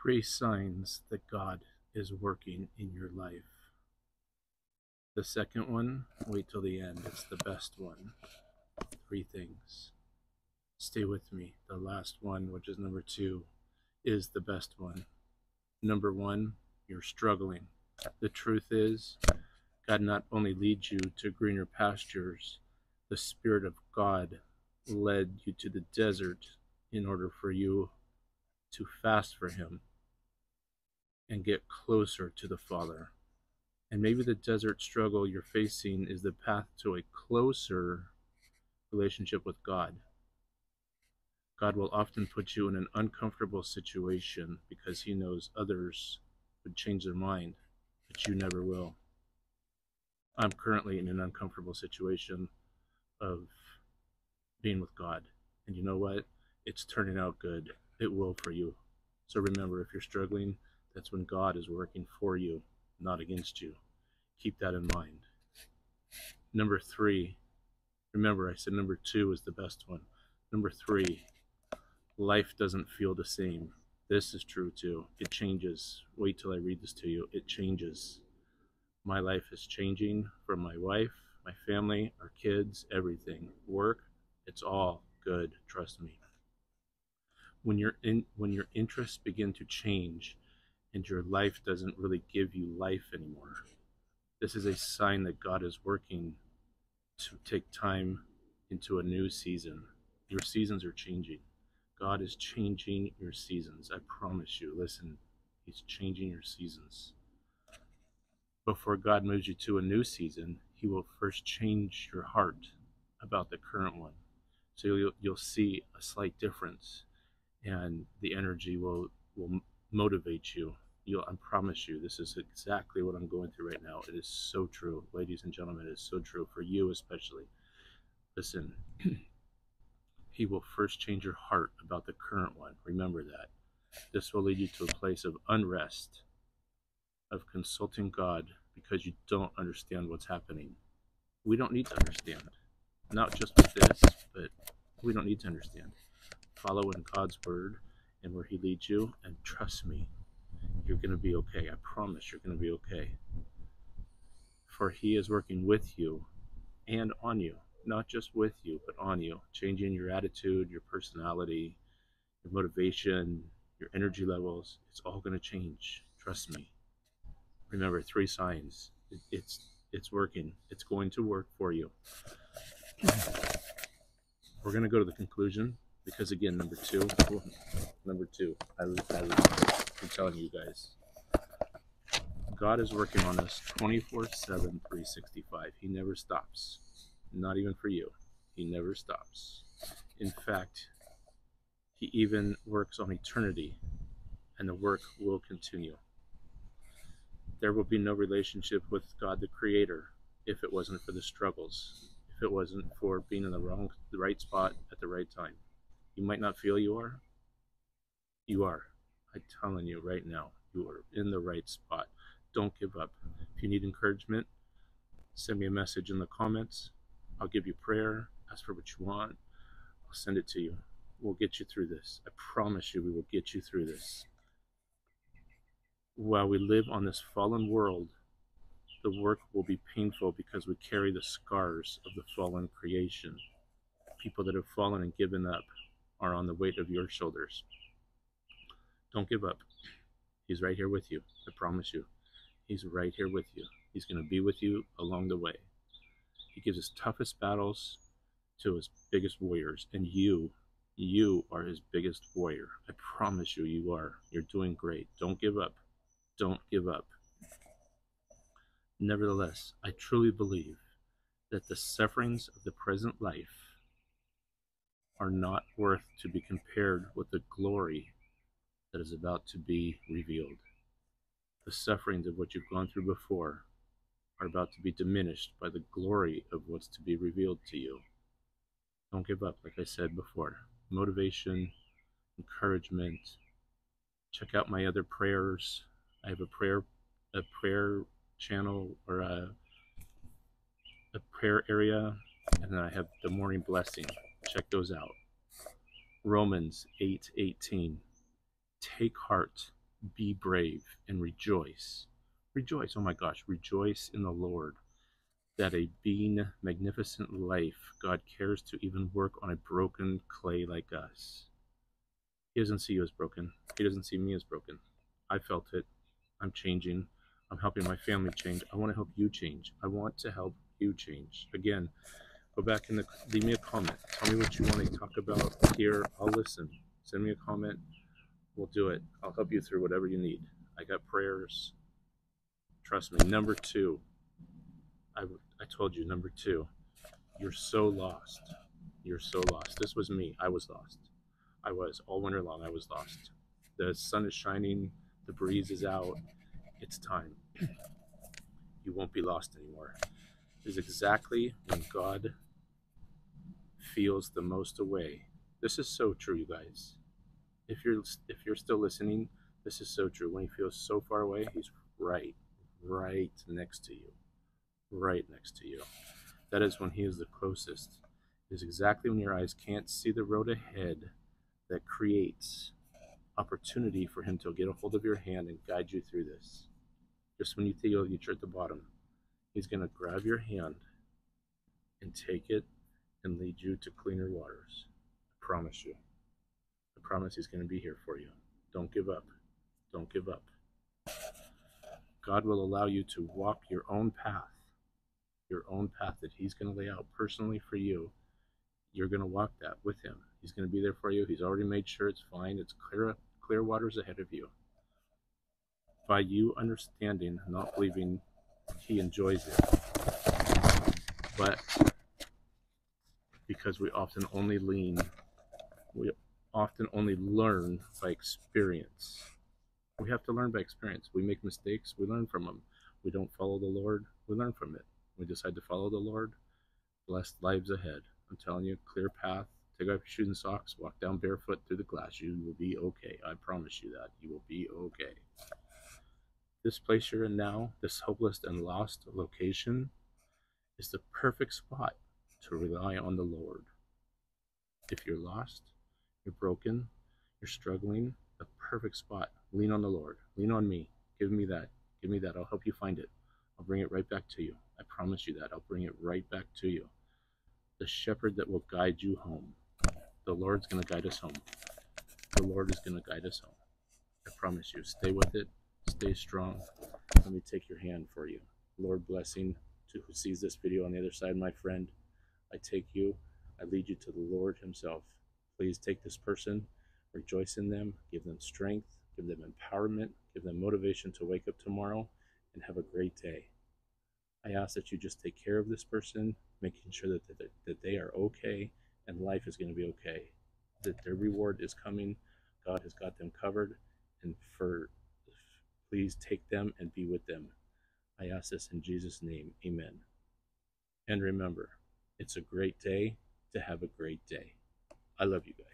Three signs that God is working in your life. The second one, wait till the end. It's the best one. Three things. Stay with me. The last one, which is number two, is the best one. Number one, you're struggling. The truth is, God not only leads you to greener pastures, the Spirit of God led you to the desert in order for you to fast for Him and get closer to the Father. And maybe the desert struggle you're facing is the path to a closer relationship with God. God will often put you in an uncomfortable situation because He knows others would change their mind, but you never will. I'm currently in an uncomfortable situation of being with God. And you know what? It's turning out good. It will for you. So remember, if you're struggling, that's when God is working for you, not against you. Keep that in mind. Number three, remember I said number two is the best one. Number three, life doesn't feel the same. This is true too. It changes. Wait till I read this to you. It changes. My life is changing for my wife, my family, our kids, everything. Work, it's all good. Trust me. When your in when your interests begin to change and your life doesn't really give you life anymore, this is a sign that God is working to take time into a new season. Your seasons are changing. God is changing your seasons. I promise you. Listen, He's changing your seasons. Before God moves you to a new season, He will first change your heart about the current one. So you'll, you'll see a slight difference, and the energy will, will motivate you. You'll, I promise you, this is exactly what I'm going through right now. It is so true, ladies and gentlemen. It is so true for you, especially. Listen. He will first change your heart about the current one. Remember that. This will lead you to a place of unrest, of consulting God because you don't understand what's happening. We don't need to understand. Not just with this, but we don't need to understand. Follow in God's word and where He leads you, and trust me, you're going to be okay. I promise you're going to be okay. For He is working with you and on you not just with you, but on you, changing your attitude, your personality, your motivation, your energy levels. It's all going to change. Trust me. Remember, three signs. it's it's working. It's going to work for you. We're going to go to the conclusion because again, number two, number two, I, I, I'm telling you guys, God is working on us 24 7, 365. He never stops not even for you. He never stops. In fact, he even works on eternity, and the work will continue. There will be no relationship with God the Creator if it wasn't for the struggles, if it wasn't for being in the wrong, the right spot at the right time. You might not feel you are. You are. I'm telling you right now, you are in the right spot. Don't give up. If you need encouragement, send me a message in the comments. I'll give you prayer. Ask for what you want. I'll send it to you. We'll get you through this. I promise you, we will get you through this. While we live on this fallen world, the work will be painful because we carry the scars of the fallen creation. People that have fallen and given up are on the weight of your shoulders. Don't give up. He's right here with you. I promise you. He's right here with you. He's going to be with you along the way. He gives his toughest battles to his biggest warriors. And you, you are his biggest warrior. I promise you, you are. You're doing great. Don't give up. Don't give up. Nevertheless, I truly believe that the sufferings of the present life are not worth to be compared with the glory that is about to be revealed. The sufferings of what you've gone through before are about to be diminished by the glory of what's to be revealed to you. Don't give up, like I said before. Motivation, encouragement. Check out my other prayers. I have a prayer, a prayer channel or a, a prayer area, and then I have the morning blessing. Check those out. Romans 8:18. 8, Take heart, be brave and rejoice. Rejoice, oh my gosh, rejoice in the Lord that a being magnificent life, God cares to even work on a broken clay like us. He doesn't see you as broken. He doesn't see me as broken. I felt it. I'm changing. I'm helping my family change. I want to help you change. I want to help you change. Again, go back and leave me a comment. Tell me what you want to talk about here. I'll listen. Send me a comment. We'll do it. I'll help you through whatever you need. I got prayers. Trust me. Number two, I, I told you, number two, you're so lost. You're so lost. This was me. I was lost. I was. All winter long, I was lost. The sun is shining. The breeze is out. It's time. You won't be lost anymore. This is exactly when God feels the most away. This is so true, you guys. If you're if you're still listening, this is so true. When he feels so far away, he's right, right next to you, right next to you. That is when he is the closest. It is exactly when your eyes can't see the road ahead that creates opportunity for him to get a hold of your hand and guide you through this. Just when you feel you're at the bottom, he's going to grab your hand and take it and lead you to cleaner waters. I promise you. I promise he's going to be here for you. Don't give up. Don't give up. God will allow you to walk your own path, your own path that he's going to lay out personally for you. You're going to walk that with him. He's going to be there for you. He's already made sure it's fine. It's clear, clear waters ahead of you. By you understanding, not believing, he enjoys it. But because we often only lean, we often only learn by experience. We have to learn by experience. We make mistakes, we learn from them. We don't follow the Lord, we learn from it. We decide to follow the Lord, blessed lives ahead. I'm telling you, clear path. Take off your shoes and socks, walk down barefoot through the glass. You will be okay. I promise you that. You will be okay. This place you're in now, this hopeless and lost location, is the perfect spot to rely on the Lord. If you're lost, you're broken, you're struggling, the perfect spot. Lean on the Lord. Lean on me. Give me that. Give me that. I'll help you find it. I'll bring it right back to you. I promise you that. I'll bring it right back to you. The shepherd that will guide you home. The Lord's going to guide us home. The Lord is going to guide us home. I promise you. Stay with it. Stay strong. Let me take your hand for you. Lord blessing to who sees this video on the other side, my friend. I take you, I lead you to the Lord Himself. Please take this person, rejoice in them, give them strength, give them empowerment, give them motivation to wake up tomorrow and have a great day. I ask that you just take care of this person, making sure that, that, they are okay and life is going to be okay. That their reward is coming. God has got them covered. And for please take them and be with them. I ask this in Jesus' name. Amen. And remember, it's a great day to have a great day. I love you guys.